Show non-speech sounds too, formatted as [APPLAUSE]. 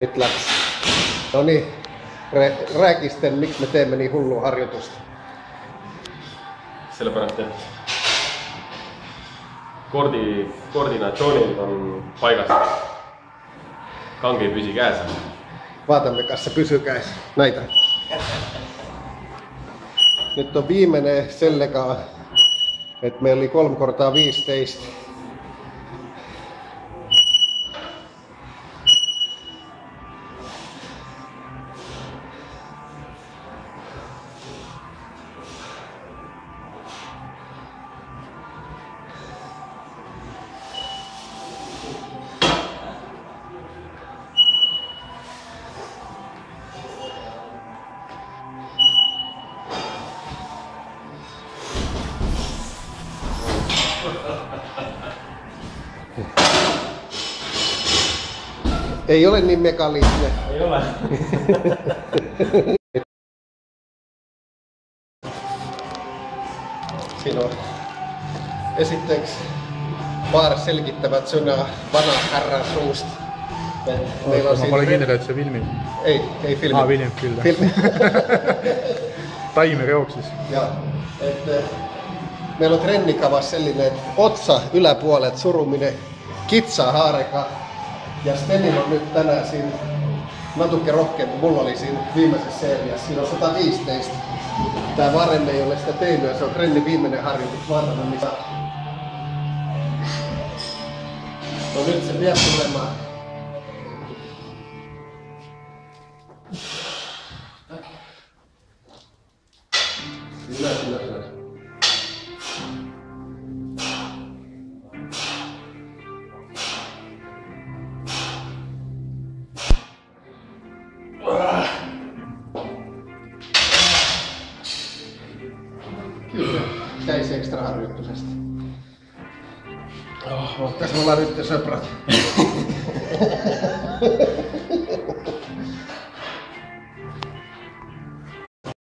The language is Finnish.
Nyt läks. No niin, Re- räkisten, miksi me teemme niin hullua harjoitusta? sellepärast, et kordi, koordinatsioonid on paigast. kang ei püsi käes. Vaatamme kanssa pysykäis. Näitä. Nyt on viimeinen sellekaa, että meillä oli 3 kortaa 15. Ei ole niin mekalistinen. ei ole. Siinä on esitteeksi Vaar selkittävät sõnaa vana härra suust. Et Meillä on ma siin pole kindel, et see filmib. Ei, ei filmi. Aa, filmib küll, jah. Filmi. [LAUGHS] taimer jooksis. ja, et, eh, meillä on trennikavas sellainen, otsa yläpuolet suruminen kitsa haareka. Ja Stenillä on nyt tänään siinä natukke rohkeampi. Mulla oli siinä viimeisessä seriassa. Siinä on 115. Tää Varen ei ole sitä tehnyt se on trennin viimeinen harjoitus. Vaatana, missä... No nyt se vie tulemaan. kysyä Käisi ekstra harjoituksesta. Ah, oh, tässä me ollaan nyt soprat. [LAUGHS]